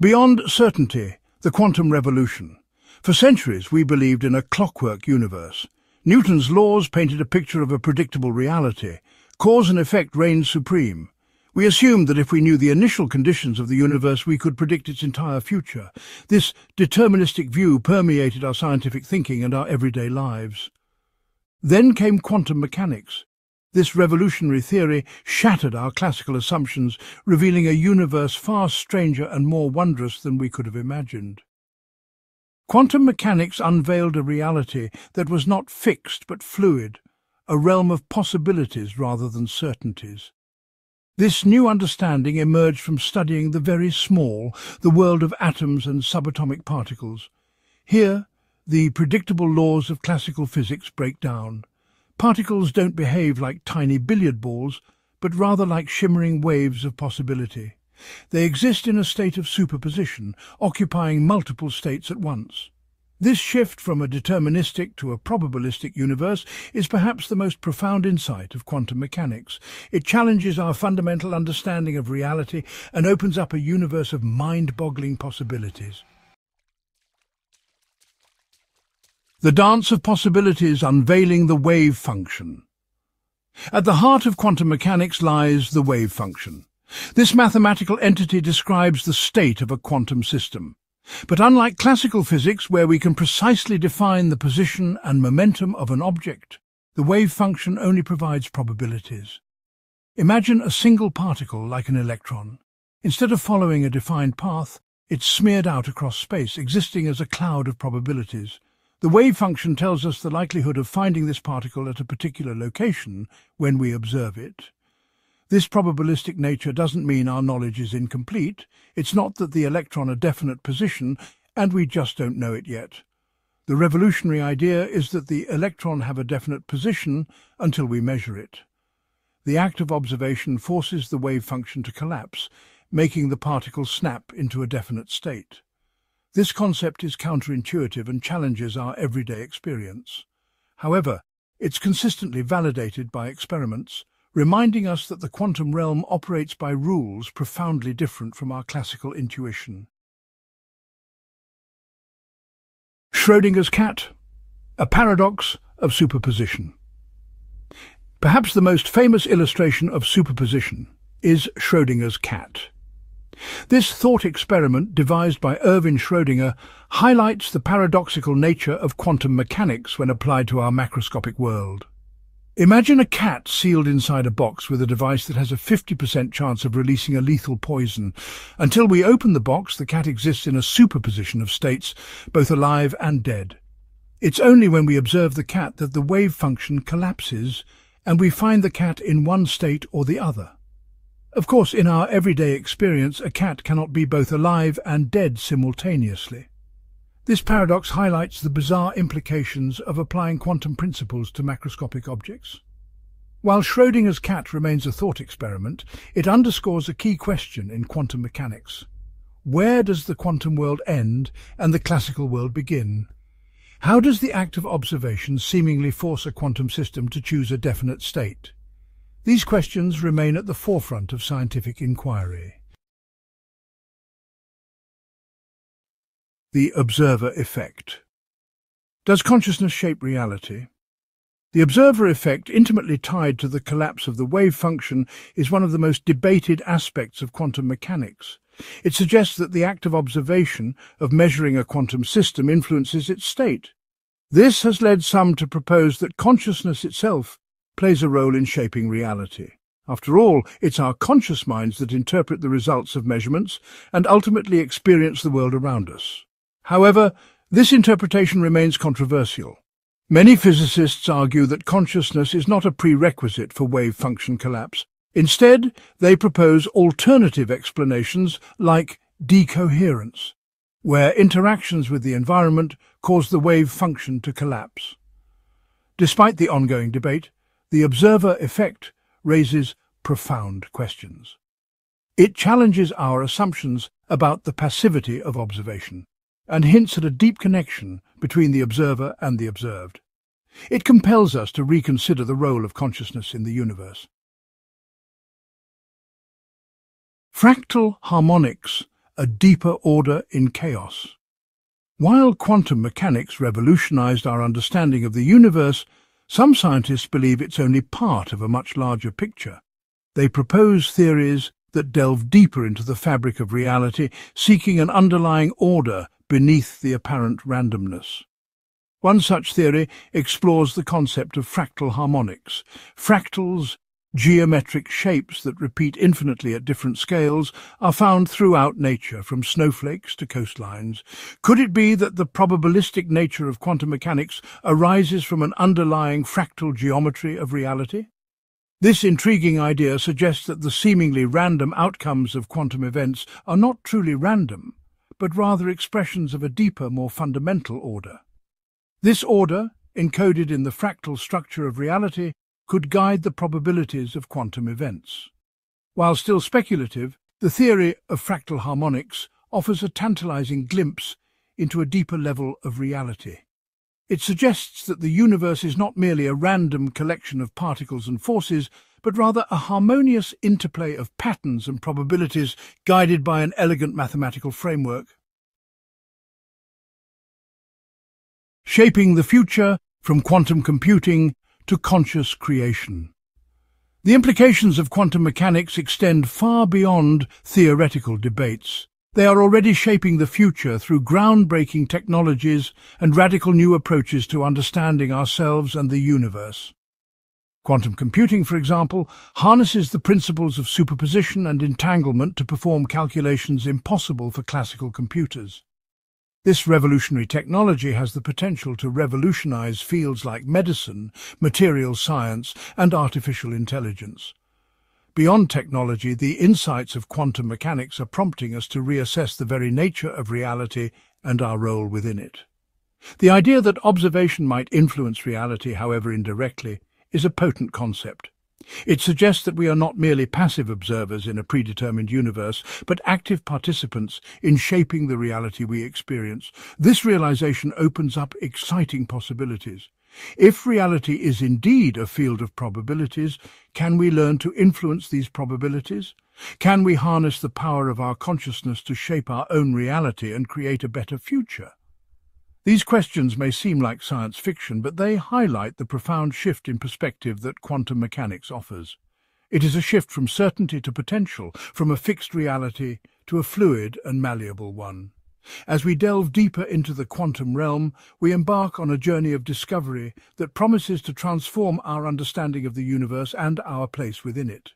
Beyond certainty, the quantum revolution. For centuries we believed in a clockwork universe. Newton's laws painted a picture of a predictable reality. Cause and effect reigned supreme. We assumed that if we knew the initial conditions of the universe we could predict its entire future. This deterministic view permeated our scientific thinking and our everyday lives. Then came quantum mechanics. This revolutionary theory shattered our classical assumptions, revealing a universe far stranger and more wondrous than we could have imagined. Quantum mechanics unveiled a reality that was not fixed but fluid, a realm of possibilities rather than certainties. This new understanding emerged from studying the very small, the world of atoms and subatomic particles. Here, the predictable laws of classical physics break down. Particles don't behave like tiny billiard balls, but rather like shimmering waves of possibility. They exist in a state of superposition, occupying multiple states at once. This shift from a deterministic to a probabilistic universe is perhaps the most profound insight of quantum mechanics. It challenges our fundamental understanding of reality and opens up a universe of mind-boggling possibilities. The dance of possibilities unveiling the wave function. At the heart of quantum mechanics lies the wave function. This mathematical entity describes the state of a quantum system. But unlike classical physics, where we can precisely define the position and momentum of an object, the wave function only provides probabilities. Imagine a single particle like an electron. Instead of following a defined path, it's smeared out across space, existing as a cloud of probabilities. The wave function tells us the likelihood of finding this particle at a particular location when we observe it. This probabilistic nature doesn't mean our knowledge is incomplete. It's not that the electron a definite position and we just don't know it yet. The revolutionary idea is that the electron have a definite position until we measure it. The act of observation forces the wave function to collapse, making the particle snap into a definite state. This concept is counterintuitive and challenges our everyday experience. However, it's consistently validated by experiments, reminding us that the quantum realm operates by rules profoundly different from our classical intuition. Schrödinger's cat, a paradox of superposition. Perhaps the most famous illustration of superposition is Schrödinger's cat. This thought experiment, devised by Erwin Schrödinger, highlights the paradoxical nature of quantum mechanics when applied to our macroscopic world. Imagine a cat sealed inside a box with a device that has a 50% chance of releasing a lethal poison. Until we open the box, the cat exists in a superposition of states, both alive and dead. It's only when we observe the cat that the wave function collapses and we find the cat in one state or the other. Of course, in our everyday experience, a cat cannot be both alive and dead simultaneously. This paradox highlights the bizarre implications of applying quantum principles to macroscopic objects. While Schrödinger's cat remains a thought experiment, it underscores a key question in quantum mechanics. Where does the quantum world end and the classical world begin? How does the act of observation seemingly force a quantum system to choose a definite state? These questions remain at the forefront of scientific inquiry. The observer effect. Does consciousness shape reality? The observer effect, intimately tied to the collapse of the wave function, is one of the most debated aspects of quantum mechanics. It suggests that the act of observation, of measuring a quantum system, influences its state. This has led some to propose that consciousness itself plays a role in shaping reality. After all, it's our conscious minds that interpret the results of measurements and ultimately experience the world around us. However, this interpretation remains controversial. Many physicists argue that consciousness is not a prerequisite for wave function collapse. Instead, they propose alternative explanations like decoherence, where interactions with the environment cause the wave function to collapse. Despite the ongoing debate, the observer effect raises profound questions. It challenges our assumptions about the passivity of observation and hints at a deep connection between the observer and the observed. It compels us to reconsider the role of consciousness in the universe. Fractal harmonics a deeper order in chaos. While quantum mechanics revolutionized our understanding of the universe, some scientists believe it's only part of a much larger picture. They propose theories that delve deeper into the fabric of reality, seeking an underlying order beneath the apparent randomness. One such theory explores the concept of fractal harmonics. Fractals, geometric shapes that repeat infinitely at different scales, are found throughout nature, from snowflakes to coastlines. Could it be that the probabilistic nature of quantum mechanics arises from an underlying fractal geometry of reality? This intriguing idea suggests that the seemingly random outcomes of quantum events are not truly random, but rather expressions of a deeper, more fundamental order. This order, encoded in the fractal structure of reality, could guide the probabilities of quantum events. While still speculative, the theory of fractal harmonics offers a tantalizing glimpse into a deeper level of reality. It suggests that the universe is not merely a random collection of particles and forces, but rather a harmonious interplay of patterns and probabilities guided by an elegant mathematical framework. Shaping the future from quantum computing to conscious creation. The implications of quantum mechanics extend far beyond theoretical debates. They are already shaping the future through groundbreaking technologies and radical new approaches to understanding ourselves and the universe. Quantum computing, for example, harnesses the principles of superposition and entanglement to perform calculations impossible for classical computers. This revolutionary technology has the potential to revolutionize fields like medicine, material science, and artificial intelligence. Beyond technology, the insights of quantum mechanics are prompting us to reassess the very nature of reality and our role within it. The idea that observation might influence reality, however indirectly, is a potent concept. It suggests that we are not merely passive observers in a predetermined universe, but active participants in shaping the reality we experience. This realization opens up exciting possibilities. If reality is indeed a field of probabilities, can we learn to influence these probabilities? Can we harness the power of our consciousness to shape our own reality and create a better future? These questions may seem like science fiction, but they highlight the profound shift in perspective that quantum mechanics offers. It is a shift from certainty to potential, from a fixed reality to a fluid and malleable one. As we delve deeper into the quantum realm, we embark on a journey of discovery that promises to transform our understanding of the universe and our place within it.